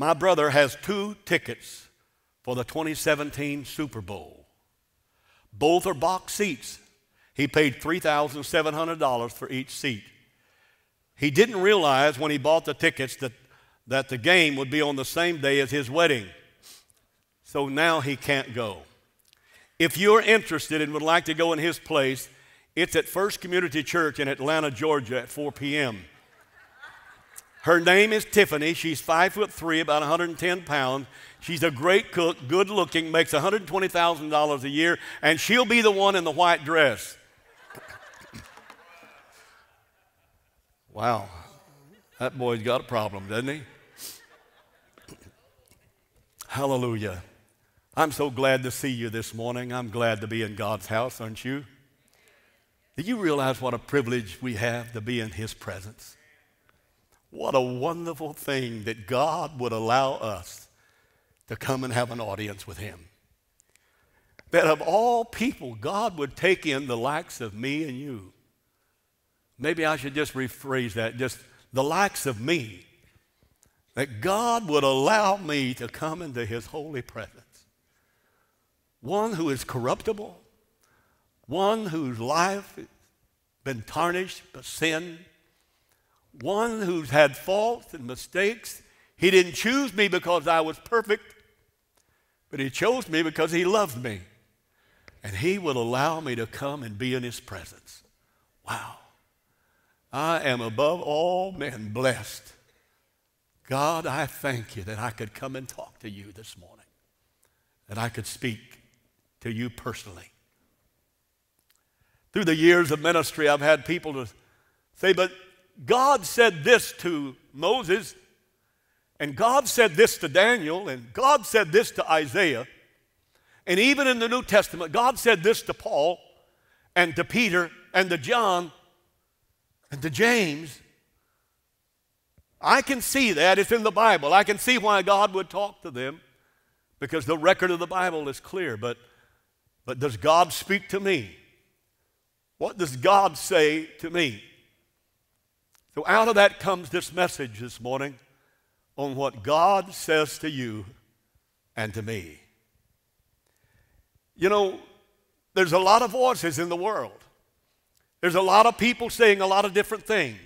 My brother has two tickets for the 2017 Super Bowl. Both are box seats. He paid $3,700 for each seat. He didn't realize when he bought the tickets that, that the game would be on the same day as his wedding. So now he can't go. If you're interested and would like to go in his place, it's at First Community Church in Atlanta, Georgia at 4 p.m. Her name is Tiffany. She's five foot three, about 110 pounds. She's a great cook, good looking, makes $120,000 a year, and she'll be the one in the white dress. wow, that boy's got a problem, doesn't he? Hallelujah. I'm so glad to see you this morning. I'm glad to be in God's house, aren't you? Do you realize what a privilege we have to be in His presence? What a wonderful thing that God would allow us to come and have an audience with Him. That of all people, God would take in the likes of me and you. Maybe I should just rephrase that just the likes of me. That God would allow me to come into His holy presence one who is corruptible, one whose life has been tarnished by sin, one who's had faults and mistakes. He didn't choose me because I was perfect, but He chose me because He loved me. And He will allow me to come and be in His presence. Wow. I am above all men blessed. God, I thank you that I could come and talk to you this morning, that I could speak to you personally. Through the years of ministry, I've had people to say, but God said this to Moses, and God said this to Daniel, and God said this to Isaiah. And even in the New Testament, God said this to Paul, and to Peter, and to John, and to James. I can see that. It's in the Bible. I can see why God would talk to them because the record of the Bible is clear. But but does God speak to me? What does God say to me? So, out of that comes this message this morning on what God says to you and to me. You know, there's a lot of voices in the world, there's a lot of people saying a lot of different things.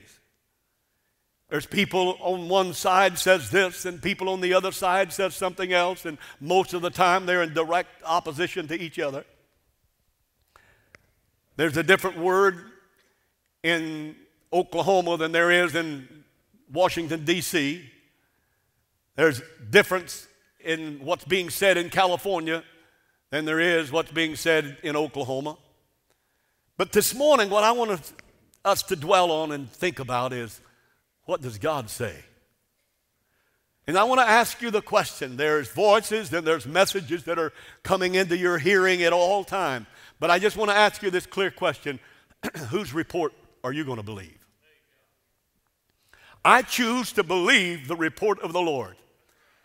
There's people on one side says this and people on the other side says something else and most of the time they're in direct opposition to each other. There's a different word in Oklahoma than there is in Washington D.C. There's difference in what's being said in California than there is what's being said in Oklahoma. But this morning what I want us to dwell on and think about is what does God say? And I want to ask you the question. There's voices and there's messages that are coming into your hearing at all time. But I just want to ask you this clear question. Whose report are you going to believe? I choose to believe the report of the Lord.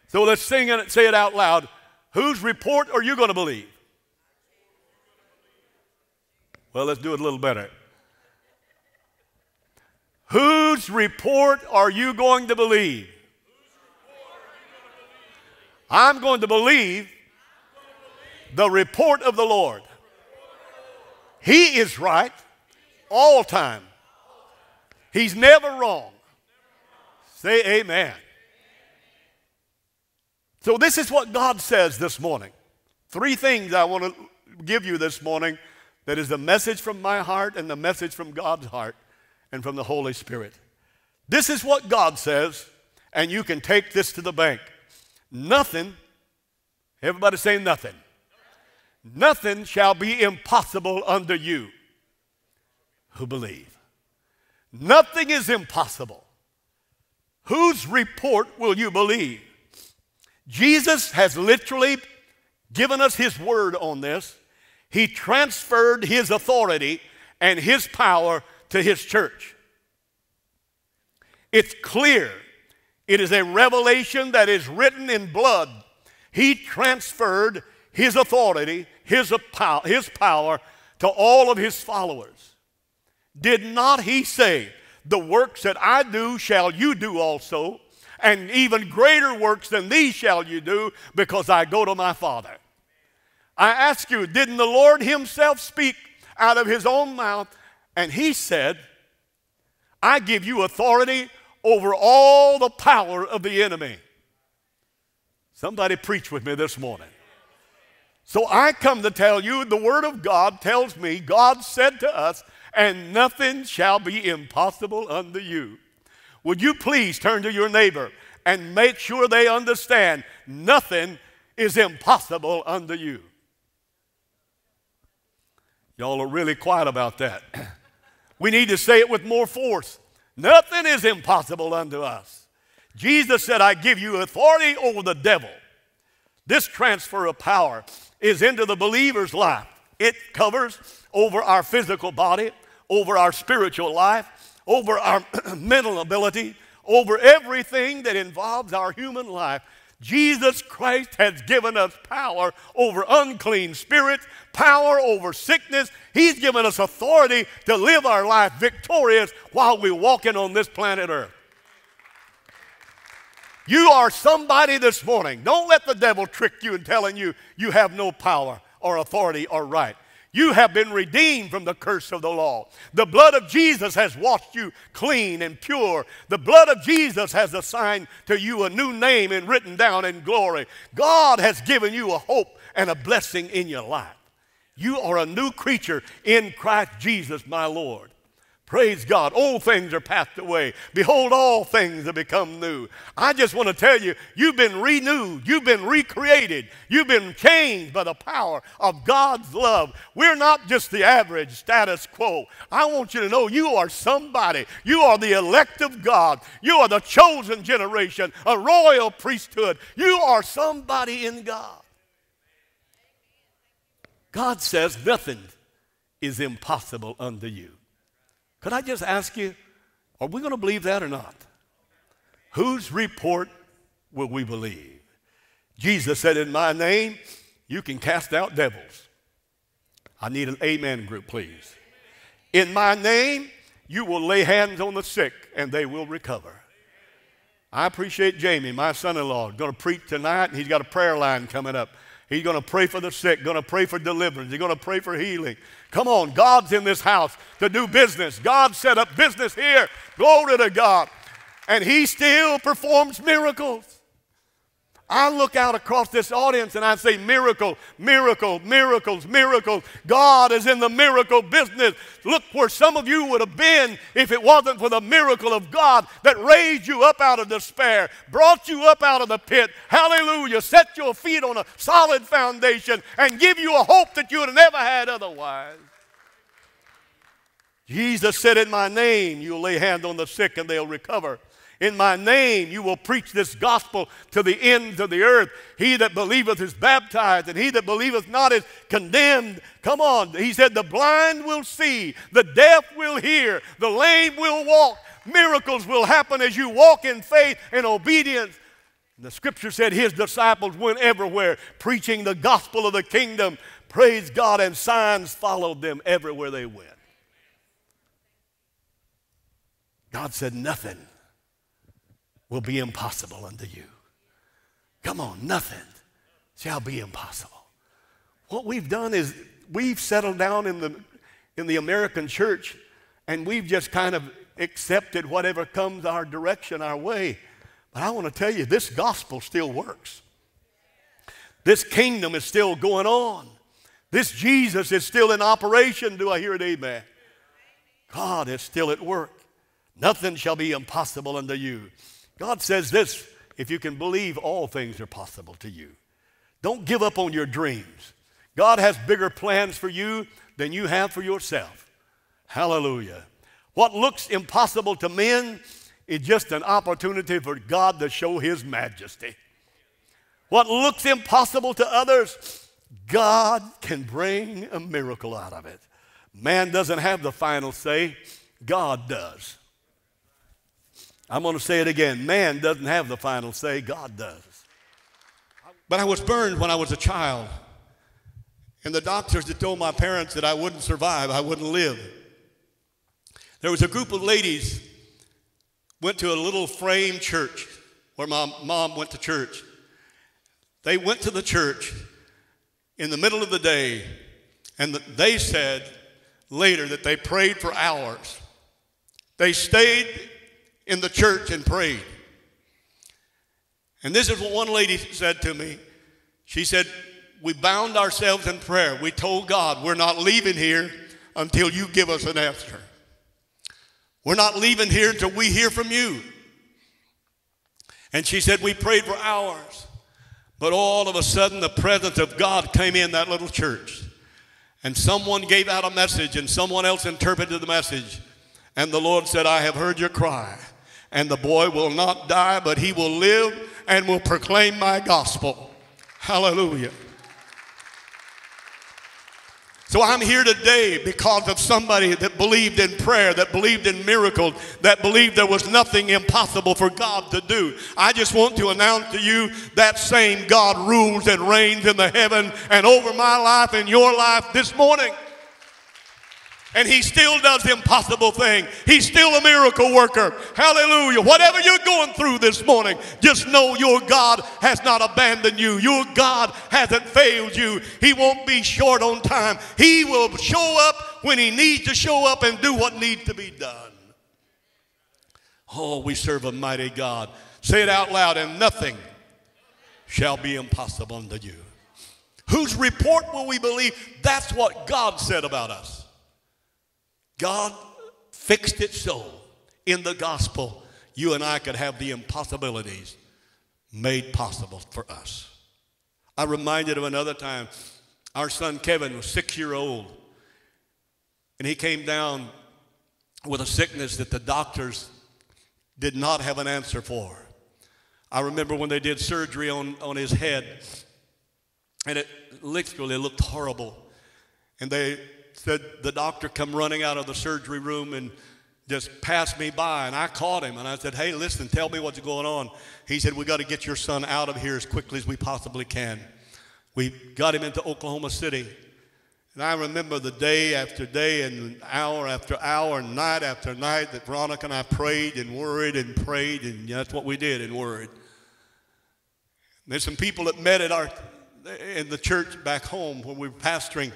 So let's sing it, say it out loud. Whose report are you going to believe? Well, let's do it a little better. Whose report are you going to believe? I'm going to believe the report of the Lord. He is right all time. He's never wrong. Say amen. So, this is what God says this morning. Three things I want to give you this morning that is the message from my heart and the message from God's heart and from the Holy Spirit. This is what God says, and you can take this to the bank. Nothing, everybody say nothing. Nothing shall be impossible under you who believe. Nothing is impossible. Whose report will you believe? Jesus has literally given us his word on this. He transferred his authority and his power to his church. It's clear. It is a revelation that is written in blood. He transferred his authority, his, his power to all of his followers. Did not he say, The works that I do shall you do also? and even greater works than these shall you do, because I go to my Father. I ask you, didn't the Lord Himself speak out of His own mouth? And He said, I give you authority over all the power of the enemy. Somebody preach with me this morning. So I come to tell you the Word of God tells me, God said to us, and nothing shall be impossible unto you. Would you please turn to your neighbor and make sure they understand nothing is impossible unto you? Y'all are really quiet about that. We need to say it with more force. Nothing is impossible unto us. Jesus said, I give you authority over the devil. This transfer of power is into the believer's life. It covers over our physical body, over our spiritual life, over our mental ability, over everything that involves our human life. Jesus Christ has given us power over unclean spirits, power over sickness. He's given us authority to live our life victorious while we're walking on this planet Earth. You are somebody this morning. Don't let the devil trick you in telling you you have no power or authority or right. You have been redeemed from the curse of the law. The blood of Jesus has washed you clean and pure. The blood of Jesus has assigned to you a new name and written down in glory. God has given you a hope and a blessing in your life. You are a new creature in Christ Jesus, my Lord. Praise God. Old things are passed away. Behold, all things have become new. I just want to tell you, you've been renewed. You've been recreated. You've been changed by the power of God's love. We're not just the average status quo. I want you to know you are somebody. You are the elect of God. You are the chosen generation, a royal priesthood. You are somebody in God. God says nothing is impossible unto you. Could I just ask you, are we going to believe that or not? Whose report will we believe? Jesus said, In my name, you can cast out devils. I need an amen group, please. In my name, you will lay hands on the sick and they will recover. I appreciate Jamie, my son in law, going to preach tonight, and he's got a prayer line coming up. He's going to pray for the sick, going to pray for deliverance. He's going to pray for healing. Come on, God's in this house to do business. God set up business here. Glory to God. And He still performs miracles. I look out across this audience and I say, miracle, miracle, miracles, miracles. God is in the miracle business. Look where some of you would have been if it wasn't for the miracle of God that raised you up out of despair, brought you up out of the pit. Hallelujah. Set your feet on a solid foundation and give you a hope that you would have never had otherwise. Jesus said, In my name, you'll lay hand on the sick and they'll recover. In my name you will preach this gospel to the ends of the earth. He that believeth is baptized, and he that believeth not is condemned. Come on. He said, The blind will see, the deaf will hear, the lame will walk. Miracles will happen as you walk in faith and obedience. The scripture said his disciples went everywhere preaching the gospel of the kingdom. Praise God, and signs followed them everywhere they went. God said, Nothing will be impossible unto you. Come on, nothing shall be impossible. What we've done is we've settled down in the, in the American church and we've just kind of accepted whatever comes our direction, our way. But I want to tell you, this gospel still works. This kingdom is still going on. This Jesus is still in operation. Do I hear it? Amen. God is still at work. Nothing shall be impossible unto you. God says this if you can believe, all things are possible to you. Don't give up on your dreams. God has bigger plans for you than you have for yourself. Hallelujah. What looks impossible to men is just an opportunity for God to show His majesty. What looks impossible to others, God can bring a miracle out of it. Man doesn't have the final say, God does. I'm going to say it again. Man doesn't have the final say, God does. But I was burned when I was a child. And the doctors had told my parents that I wouldn't survive, I wouldn't live. There was a group of ladies went to a little frame church where my mom went to church. They went to the church in the middle of the day, and they said later that they prayed for hours. They stayed in the church and prayed. And this is what one lady said to me. She said, We bound ourselves in prayer. We told God, We're not leaving here until you give us an answer. We're not leaving here until we hear from you. And she said, We prayed for hours. But all of a sudden, the presence of God came in that little church. And someone gave out a message, and someone else interpreted the message. And the Lord said, I have heard your cry. And the boy will not die, but he will live and will proclaim my gospel. Hallelujah. So I'm here today because of somebody that believed in prayer, that believed in miracles, that believed there was nothing impossible for God to do. I just want to announce to you that same God rules and reigns in the heaven and over my life and your life this morning. And he still does the impossible thing. He's still a miracle worker. Hallelujah. Whatever you're going through this morning, just know your God has not abandoned you. Your God hasn't failed you. He won't be short on time. He will show up when he needs to show up and do what needs to be done. Oh, we serve a mighty God. Say it out loud, and nothing shall be impossible unto you. Whose report will we believe? That's what God said about us. God fixed it so in the gospel you and I could have the impossibilities made possible for us. I reminded of another time our son Kevin was six year old and he came down with a sickness that the doctors did not have an answer for. I remember when they did surgery on, on his head and it literally looked horrible. And they said the doctor come running out of the surgery room and just passed me by and I caught him and I said, "Hey, listen, tell me what's going on." He said, "We got to get your son out of here as quickly as we possibly can." We got him into Oklahoma City. And I remember the day after day and hour after hour and night after night that Veronica and I prayed and worried and prayed, and that's what we did and worried. There's some people that met at our in the church back home when we were pastoring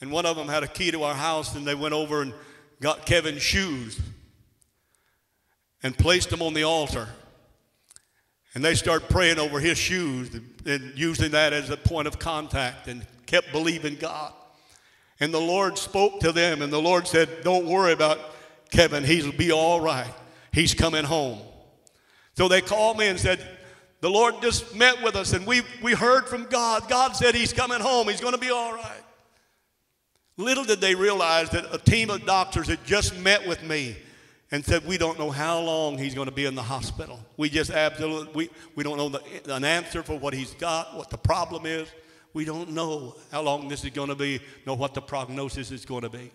and one of them had a key to our house, and they went over and got Kevin's shoes and placed them on the altar. And they started praying over his shoes and using that as a point of contact and kept believing God. And the Lord spoke to them, and the Lord said, Don't worry about Kevin, he'll be all right. He's coming home. So they called me and said, The Lord just met with us, and we, we heard from God. God said he's coming home, he's going to be all right. Little did they realize that a team of doctors had just met with me and said, We don't know how long he's going to be in the hospital. We just absolutely, we, we don't know the, an answer for what he's got, what the problem is. We don't know how long this is going to be, nor what the prognosis is going to be.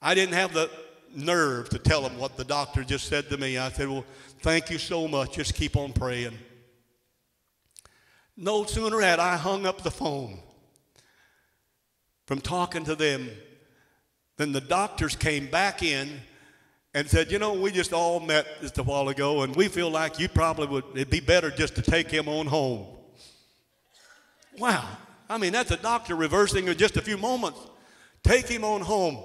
I didn't have the nerve to tell him what the doctor just said to me. I said, Well, thank you so much. Just keep on praying. No sooner had I hung up the phone from talking to them. Then the doctors came back in and said, You know, we just all met just a while ago, and we feel like you probably would, it'd be better just to take him on home. Wow. I mean, that's a doctor reversing in just a few moments. Take him on home.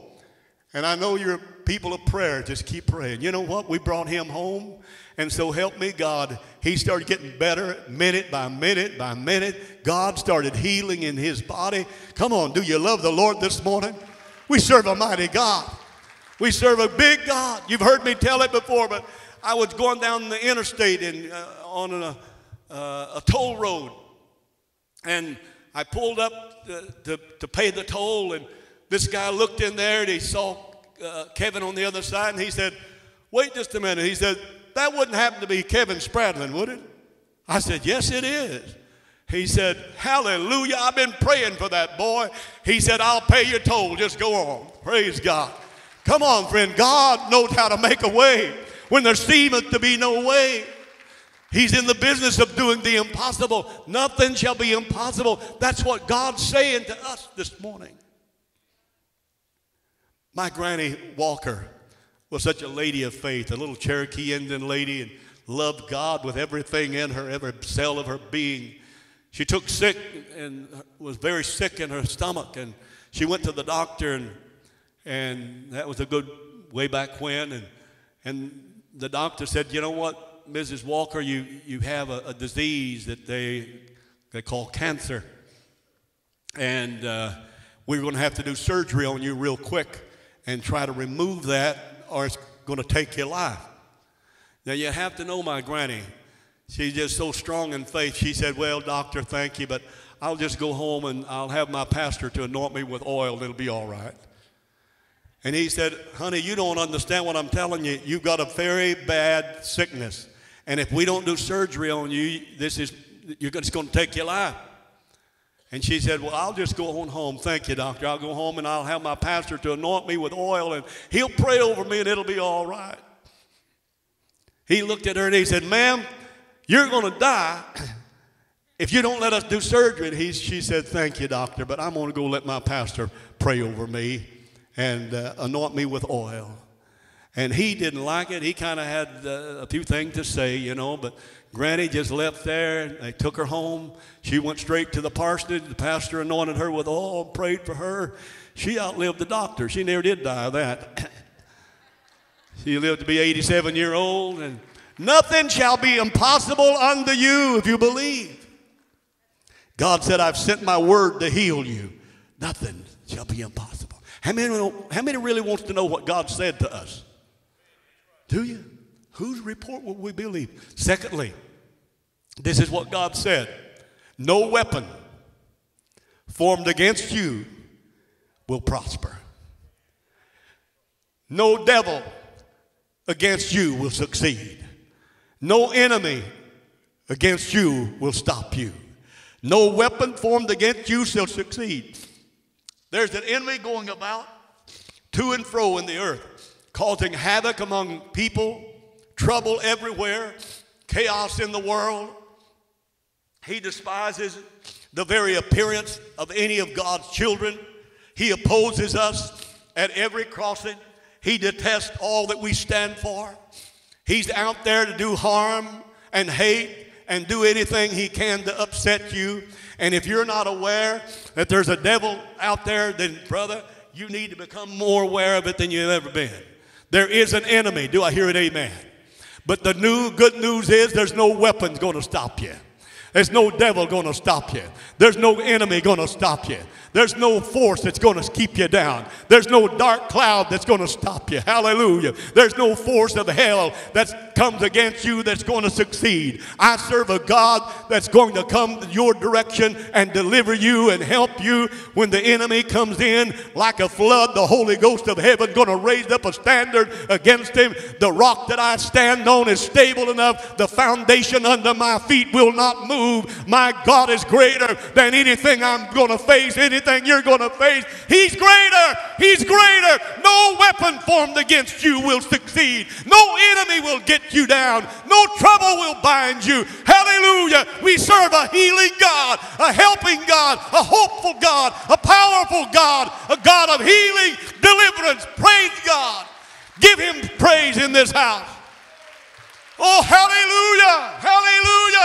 And I know you're people of prayer. Just keep praying. You know what? We brought him home. And so help me God. He started getting better minute by minute by minute. God started healing in his body. Come on, do you love the Lord this morning? We serve a mighty God. We serve a big God. You've heard me tell it before, but I was going down the interstate and uh, on a, uh, a toll road. And I pulled up to, to, to, pay the toll, and this guy looked in there and he saw uh, Kevin on the other side, and he said, Wait just a minute. He said, that wouldn't happen to be Kevin Spradling, would it? I said, Yes, it is. He said, Hallelujah. I've been praying for that boy. He said, I'll pay your toll. Just go on. Praise God. Come on, friend. God knows how to make a way when there seemeth to be no way. He's in the business of doing the impossible. Nothing shall be impossible. That's what God's saying to us this morning. My granny Walker was such a lady of faith, a little Cherokee Indian lady, and loved God with everything in her, every cell of her being. She took sick and was very sick in her stomach, and she went to the doctor, and, and that was a good way back when. And, and the doctor said, You know what, Mrs. Walker, you, you have a, a disease that they, they call cancer. And uh, we're going to have to do surgery on you real quick and try to remove that, or it's going to take your life. Now, you have to know my granny. She's just so strong in faith. She said, Well, doctor, thank you, but I'll just go home and I'll have my pastor to anoint me with oil. It'll be all right. And he said, Honey, you don't understand what I'm telling you. You've got a very bad sickness. And if we don't do surgery on you, this is, you're just going to take your life. And she said, Well, I'll just go on home. Thank you, doctor. I'll go home and I'll have my pastor to anoint me with oil and he'll pray over me and it'll be all right. He looked at her and he said, Ma'am, you're going to die if you don't let us do surgery. And he, she said, Thank you, doctor, but I'm going to go let my pastor pray over me and uh, anoint me with oil. And he didn't like it. He kind of had uh, a few things to say, you know, but Granny just left there. They took her home. She went straight to the parsonage. The pastor anointed her with oil, and prayed for her. She outlived the doctor. She never did die of that. she lived to be 87 year old, and nothing shall be impossible unto you if you believe. God said, I've sent my word to heal you. Nothing shall be impossible. How many, how many really wants to know what God said to us? Do you? Whose report will we believe? Secondly, this is what God said No weapon formed against you will prosper. No devil against you will succeed. No enemy against you will stop you. No weapon formed against you shall succeed. There's an enemy going about to and fro in the earth, causing havoc among people, trouble everywhere, chaos in the world. He despises the very appearance of any of God's children. He opposes us at every crossing. He detests all that we stand for. He's out there to do harm and hate and do anything he can to upset you. And if you're not aware that there's a devil out there, then, brother, you need to become more aware of it than you've ever been. There is an enemy. Do I hear it? Amen. But the new good news is there's no weapons going to stop you. There's no devil going to stop you. There's no enemy going to stop you. There's no force that's going to keep you down. There's no dark cloud that's going to stop you. Hallelujah. There's no force of hell that comes against you that's going to succeed. I serve a God that's going to come your direction and deliver you and help you when the enemy comes in like a flood. The Holy Ghost of heaven going to raise up a standard against him. The rock that I stand on is stable enough. The foundation under my feet will not move. My God is greater than anything I'm going to face. Anything you're going to face. He's greater. He's greater. No weapon formed against you will succeed. No enemy will get you down. No trouble will bind you. Hallelujah. We serve a healing God, a helping God, a hopeful God, a powerful God, a God of healing, deliverance. Praise God. Give him praise in this house. Oh, hallelujah,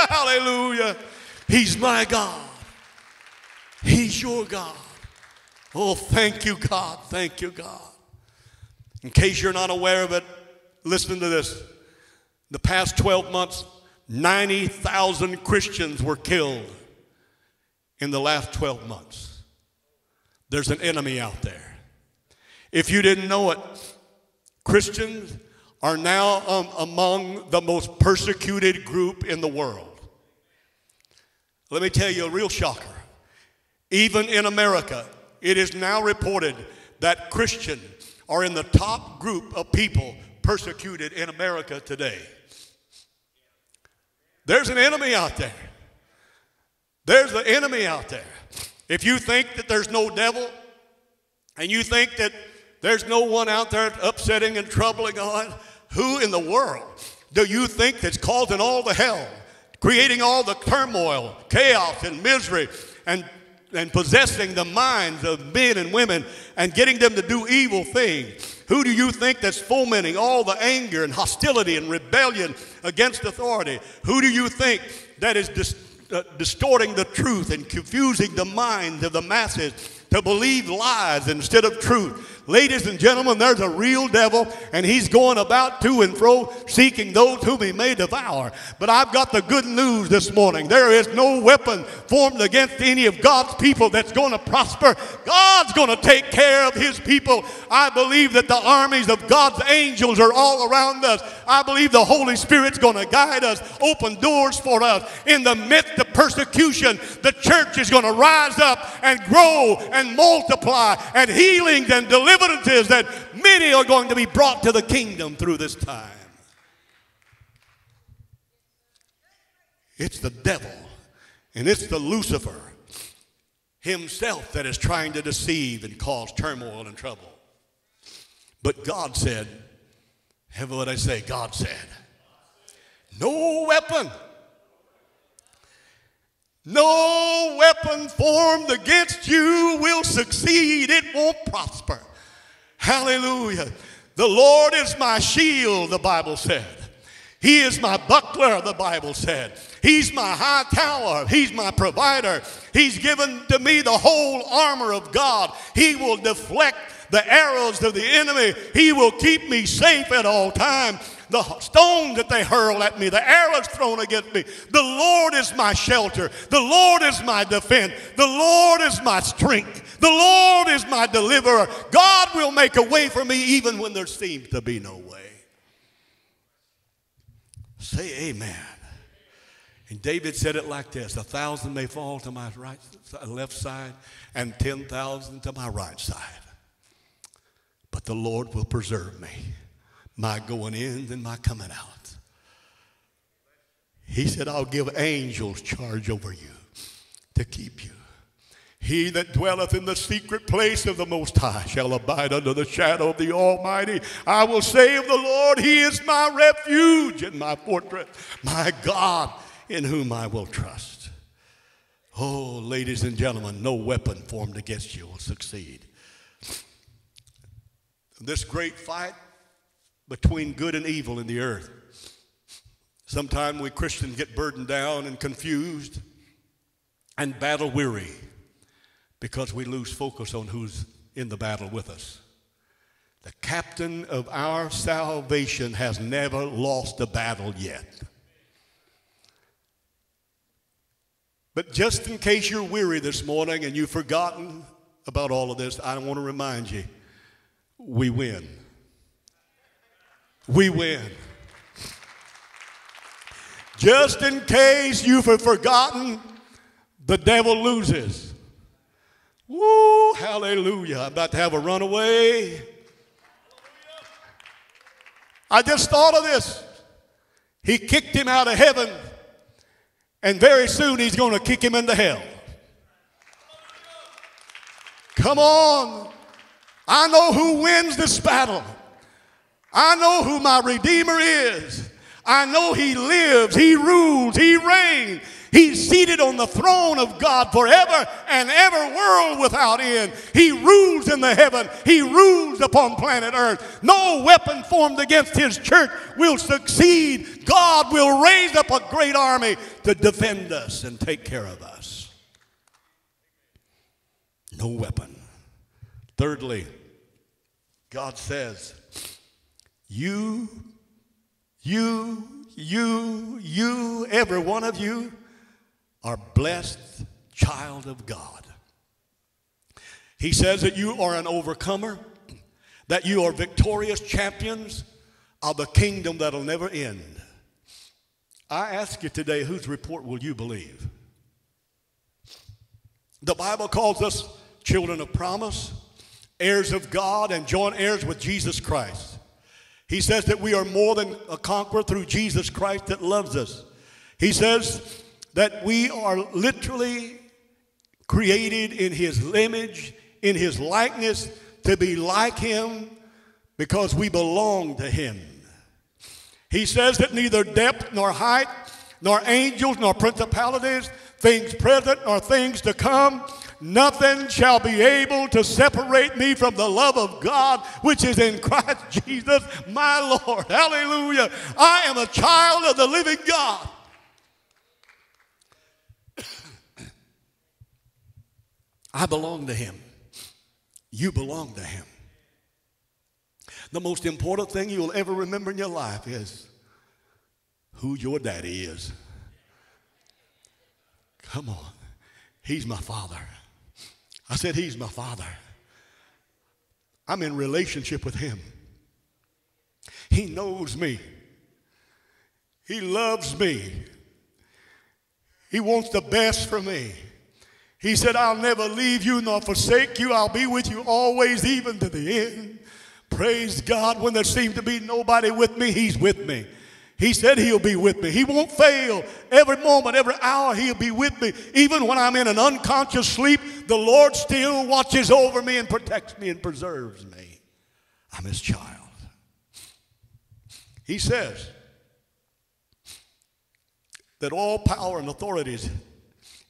hallelujah. He's my God. He's your God. Oh, thank you, God. Thank you, God. In case you're not aware of it, listen to this. The past 12 months, 90,000 Christians were killed in the last 12 months. There's an enemy out there. If you didn't know it, Christians are now um, among the most persecuted group in the world. Let me tell you a real shocker. Even in America, it is now reported that Christians are in the top group of people persecuted in America today. There's an enemy out there. There's an enemy out there. If you think that there's no devil and you think that there's no one out there upsetting and troubling on, who in the world do you think that's causing all the hell, creating all the turmoil, chaos, and misery, and and possessing the minds of men and women and getting them to do evil things. Who do you think that's fomenting all the anger and hostility and rebellion against authority? Who do you think that is dis- uh, distorting the truth and confusing the minds of the masses to believe lies instead of truth? Ladies and gentlemen, there's a real devil, and he's going about to and fro seeking those whom he may devour. But I've got the good news this morning. There is no weapon formed against any of God's people that's going to prosper. God's going to take care of his people. I believe that the armies of God's angels are all around us. I believe the Holy Spirit's going to guide us, open doors for us. In the midst of persecution, the church is going to rise up and grow and multiply, and healings and deliverances that many are going to be brought to the kingdom through this time. It's the devil and it's the Lucifer himself that is trying to deceive and cause turmoil and trouble. But God said, have what I say, God said, no weapon, no weapon formed against you will succeed. It won't prosper. Hallelujah. The Lord is my shield, the Bible said. He is my buckler, the Bible said. He's my high tower. He's my provider. He's given to me the whole armor of God. He will deflect the arrows of the enemy. He will keep me safe at all times the stones that they hurl at me, the arrows thrown against me. The Lord is my shelter. The Lord is my defense. The Lord is my strength. The Lord is my deliverer. God will make a way for me even when there seems to be no way. Say amen. And David said it like this A thousand may fall to my right, left side, and 10,000 to my right side. But the Lord will preserve me my going in and my coming out. He said, I'll give angels charge over you to keep you. He that dwelleth in the secret place of the Most High shall abide under the shadow of the Almighty. I will say of the Lord, He is my refuge and my fortress, my God in whom I will trust. Oh, ladies and gentlemen, no weapon formed against you will succeed. This great fight between good and evil in the earth. Sometimes we Christians get burdened down and confused and battle weary because we lose focus on who's in the battle with us. The captain of our salvation has never lost a battle yet. But just in case you're weary this morning and you've forgotten about all of this, I want to remind you we win we win. Just in case you've forgotten, the devil loses. Woo, hallelujah. I'm about to have a runaway. I just thought of this. He kicked him out of heaven, and very soon he's going to kick him into hell. Come on. I know who wins this battle. I know who my Redeemer is. I know He lives, He rules, He reigns. He's seated on the throne of God forever and ever, world without end. He rules in the heaven. He rules upon planet earth. No weapon formed against his church will succeed. God will raise up a great army to defend us and take care of us. No weapon. Thirdly, God says, you, you, you, you, every one of you are blessed child of God. He says that you are an overcomer, that you are victorious champions of the kingdom that'll never end. I ask you today, whose report will you believe? The Bible calls us children of promise, heirs of God, and joint heirs with Jesus Christ. He says that we are more than a conqueror through Jesus Christ that loves us. He says that we are literally created in his image, in his likeness, to be like him because we belong to him. He says that neither depth nor height, nor angels, nor principalities, things present nor things to come, Nothing shall be able to separate me from the love of God which is in Christ Jesus, my Lord. Hallelujah. I am a child of the living God. I belong to Him. You belong to Him. The most important thing you'll ever remember in your life is who your daddy is. Come on. He's my father. I said, He's my father. I'm in relationship with Him. He knows me. He loves me. He wants the best for me. He said, I'll never leave you nor forsake you. I'll be with you always, even to the end. Praise God. When there seems to be nobody with me, He's with me. He said He'll be with me. He won't fail. Every moment, every hour, He'll be with me. Even when I'm in an unconscious sleep, the Lord still watches over me and protects me and preserves me. I'm His child. He says that all power and authorities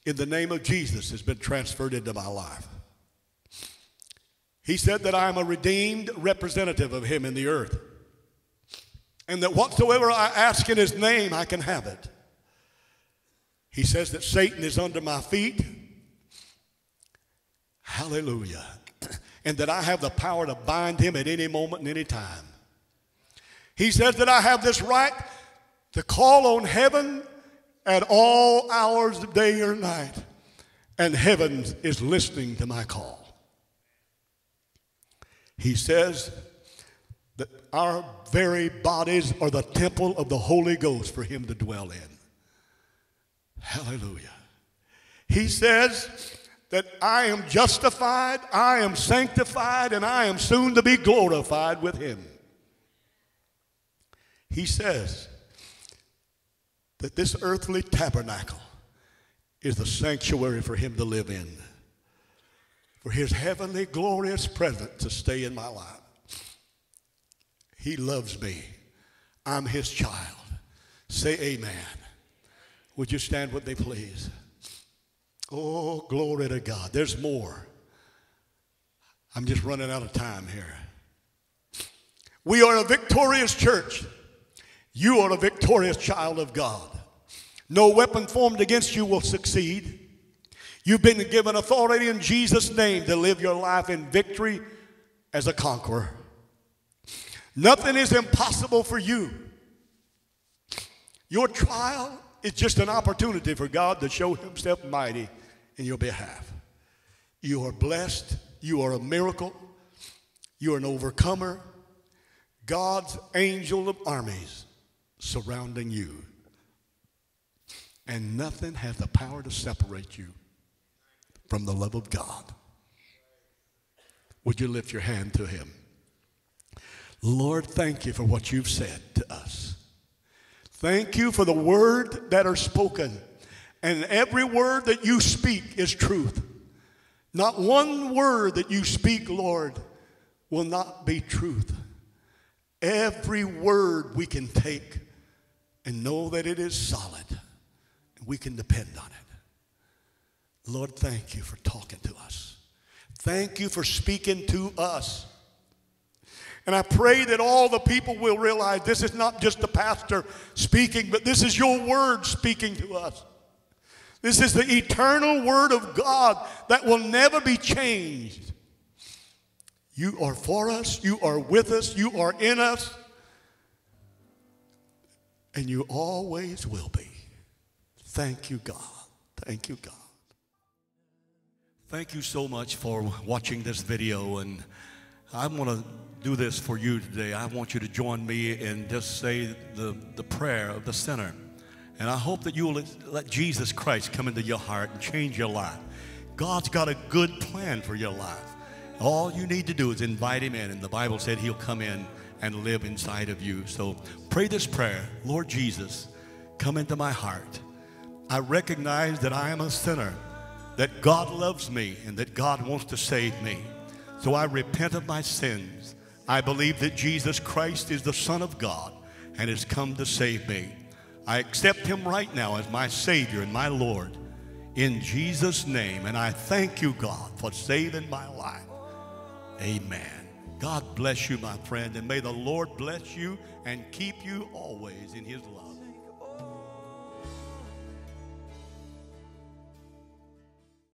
in the name of Jesus has been transferred into my life. He said that I am a redeemed representative of Him in the earth, and that whatsoever I ask in His name, I can have it. He says that Satan is under my feet. Hallelujah. And that I have the power to bind him at any moment and any time. He says that I have this right to call on heaven at all hours of day or night, and heaven is listening to my call. He says our very bodies are the temple of the Holy Ghost for Him to dwell in. Hallelujah. He says that I am justified, I am sanctified, and I am soon to be glorified with Him. He says that this earthly tabernacle is the sanctuary for him to live in, for his heavenly glorious presence to stay in my life. He loves me. I'm his child. Say amen. Would you stand with me, please? Oh, glory to God. There's more. I'm just running out of time here. We are a victorious church. You are a victorious child of God. No weapon formed against you will succeed. You've been given authority in Jesus' name to live your life in victory as a conqueror. Nothing is impossible for you. Your trial is just an opportunity for God to show Himself mighty in your behalf. You are blessed. You are a miracle. You are an overcomer. God's angel of armies surrounding you. And nothing has the power to separate you from the love of God. Would you lift your hand to Him? Lord, thank you for what you've said to us. Thank you for the word that are spoken. And every word that you speak is truth. Not one word that you speak, Lord, will not be truth. Every word we can take and know that it is solid and we can depend on it. Lord, thank you for talking to us. Thank you for speaking to us. And I pray that all the people will realize this is not just the pastor speaking, but this is your word speaking to us. This is the eternal word of God that will never be changed. You are for us, you are with us, you are in us and you always will be. Thank you, God. Thank you, God. Thank you so much for watching this video. And I want to do this for you today. I want you to join me and just say the, the prayer of the sinner. And I hope that you will let Jesus Christ come into your heart and change your life. God's got a good plan for your life. All you need to do is invite him in. And the Bible said he'll come in and live inside of you. So pray this prayer Lord Jesus, come into my heart. I recognize that I am a sinner, that God loves me, and that God wants to save me. So I repent of my sins. I believe that Jesus Christ is the Son of God and has come to save me. I accept him right now as my Savior and my Lord in Jesus' name. And I thank you, God, for saving my life. Amen. God bless you, my friend, and may the Lord bless you and keep you always in his love.